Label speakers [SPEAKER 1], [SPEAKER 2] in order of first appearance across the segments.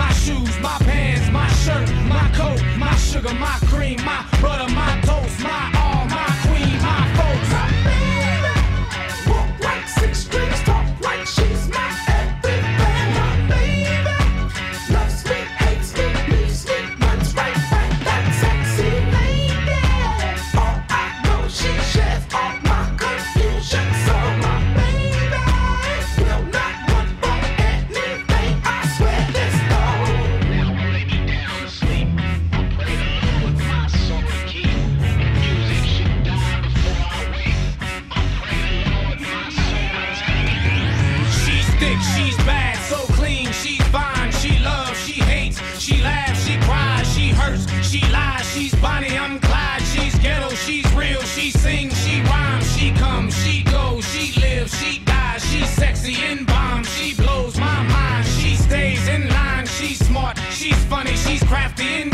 [SPEAKER 1] my shoes, my pants, my shirt, my coat, my sugar, my cream, my butter, my She's bad, so clean, she's fine. She loves, she hates, she laughs, she cries, she hurts, she lies. She's Bonnie, I'm Clyde. She's ghetto, she's real, she sings, she rhymes, she comes, she goes, she lives, she dies. She's sexy and bomb, she blows my mind. She stays in line, she's smart, she's funny, she's crafty and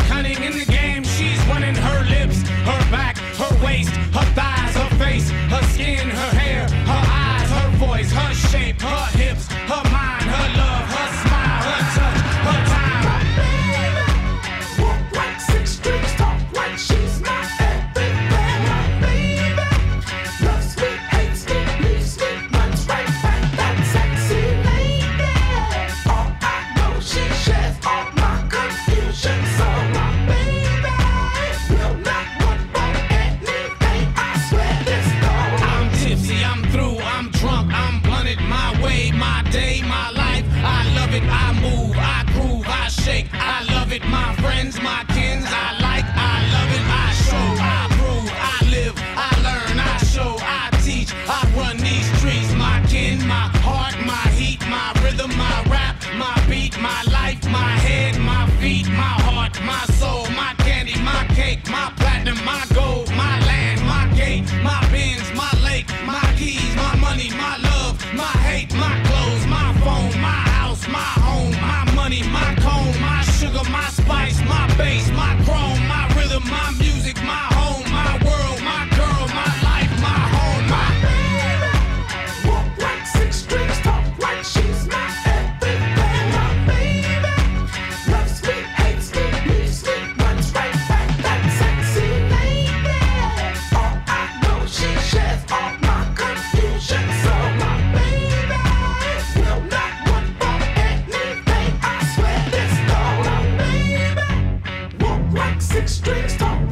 [SPEAKER 1] my soul, my candy, my cake, my platinum, my gold, my land, my gate, my bins, my lake, my keys, my money, my love, my hate, my clothes, my phone, my house, my home, my money, my comb, my sugar, my spice.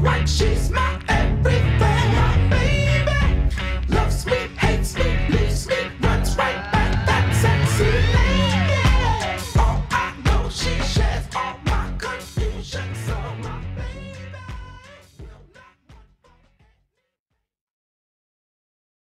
[SPEAKER 1] right, she's my